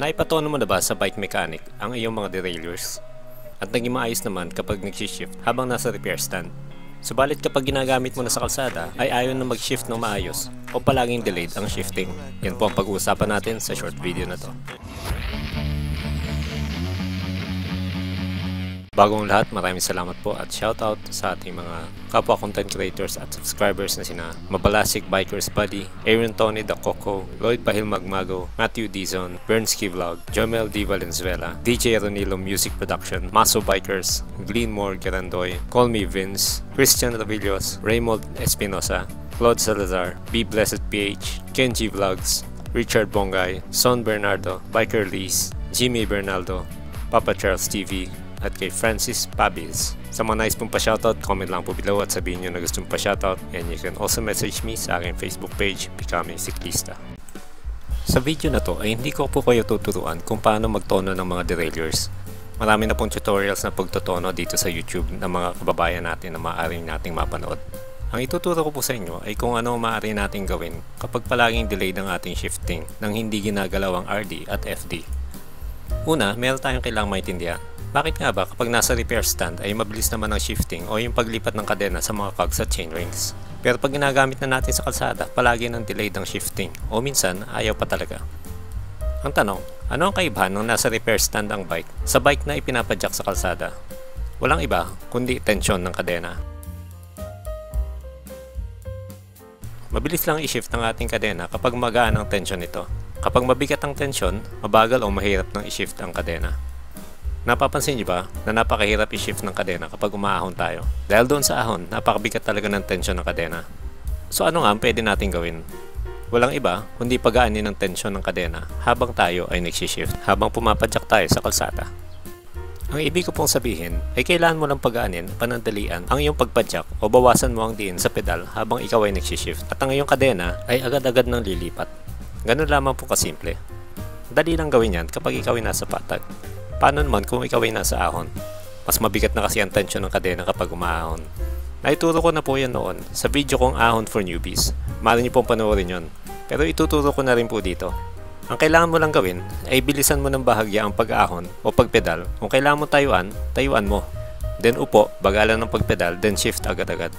Naipatono mo na ba sa bike mechanic ang iyong mga derailleurs? At naging maayos naman kapag nag-shift habang nasa repair stand. Subalit kapag ginagamit mo na sa kalsada ay ayaw na mag-shift ng maayos o palaging delayed ang shifting. Yan po ang pag-uusapan natin sa short video na to. Bagong lahat, maraming salamat po at shoutout sa ating mga kapwa content creators at subscribers na sina Mabalasik Bikers Buddy, Aaron Tony The Coco, Lloyd Pahil Magmago, Matthew Dizon, Bernski Vlog, Jomel D. Valenzuela, DJ Ronilo Music Production, Maso Bikers, Glenmore Garandoy, Call Me Vince, Christian Ravillos, Raymond Espinosa, Claude Salazar, Be Blessed PH, Kenji Vlogs, Richard Bongay, Son Bernardo, Biker Lees, Jimmy Bernaldo, Papa Charles TV, at kay Francis Pabils. Sa mga nice pong pa-shoutout, comment lang po below at sabihin nyo na gusto mong pa-shoutout and you can also message me sa aking Facebook page, Becoming Cyclista. Sa video na to ay hindi ko po kayo tuturuan kung paano magtono ng mga derailleurs. Marami na pong tutorials na pagtotono dito sa YouTube ng mga kababayan natin na maaaring nating mapanood. Ang ituturo ko po sa inyo ay kung ano maaari nating gawin kapag palaging delayed ang ating shifting nang hindi ginagalaw ang RD at FD. Una, meron tayong kailangang maintindihan. Bakit nga ba kapag nasa repair stand ay mabilis naman ang shifting o yung paglipat ng kadena sa mga cogs at chain rings? Pero pag ginagamit na natin sa kalsada, palagi ng delayed ang shifting o minsan ayaw pa talaga. Ang tanong, ano ang kaibahan nung nasa repair stand ang bike sa bike na ipinapadyak sa kalsada? Walang iba kundi tensyon ng kadena. Mabilis lang i-shift ng ating kadena kapag magaan ang tensyon nito. Kapag mabigat ang tensyon, mabagal o mahirap nang i-shift ang kadena. Napapansin niyo ba na napakahirap i-shift ng kadena kapag umaahon tayo? Dahil doon sa ahon, napakabigat talaga ng tensyon ng kadena. So ano nga ang pwede natin gawin? Walang iba kundi pagaanin ng tensyon ng kadena habang tayo ay nagsishift, habang pumapadyak tayo sa kalsada. Ang ibig ko pong sabihin ay kailangan mo lang pagaanin, panandalian ang iyong pagpadyak o bawasan mo ang diin sa pedal habang ikaw ay nagsishift at ang iyong kadena ay agad-agad nang lilipat. Ganun lamang po kasimple. Dali lang gawin yan kapag ikaw ay nasa patag. Paano naman kung ikaw ay nasa ahon? Mas mabigat na kasi ang tensyon ng kadena kapag umaahon. Naituro ko na po yan noon sa video kong Ahon for Newbies. Maaari niyo pong panoorin yon. Pero ituturo ko na rin po dito. Ang kailangan mo lang gawin ay bilisan mo ng bahagya ang pag-ahon o pagpedal. Kung kailangan mo tayuan, tayuan mo. Then upo, bagalan ng pagpedal, then shift agad-agad.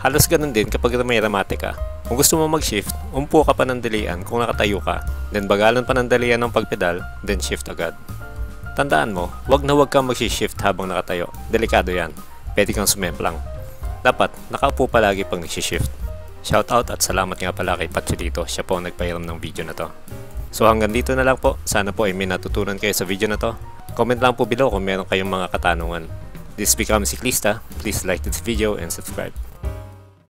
Halos ganun din kapag may ramate ka. Kung gusto mo mag-shift, umpo ka pa ng dalian kung nakatayo ka. Then bagalan pa ng dalian ng pagpedal, then shift agad. Tandaan mo, wag na wag kang mag-shift habang nakatayo. Delikado yan. Pwede kang sumemplang. Dapat, nakaupo palagi pag nag-shift. Shoutout at salamat nga pala kay Patsulito. Siya po ang nagpahiram ng video na to. So hanggang dito na lang po. Sana po ay may natutunan kayo sa video na to. Comment lang po below kung meron kayong mga katanungan. This becomes Cyclista. Please like this video and subscribe.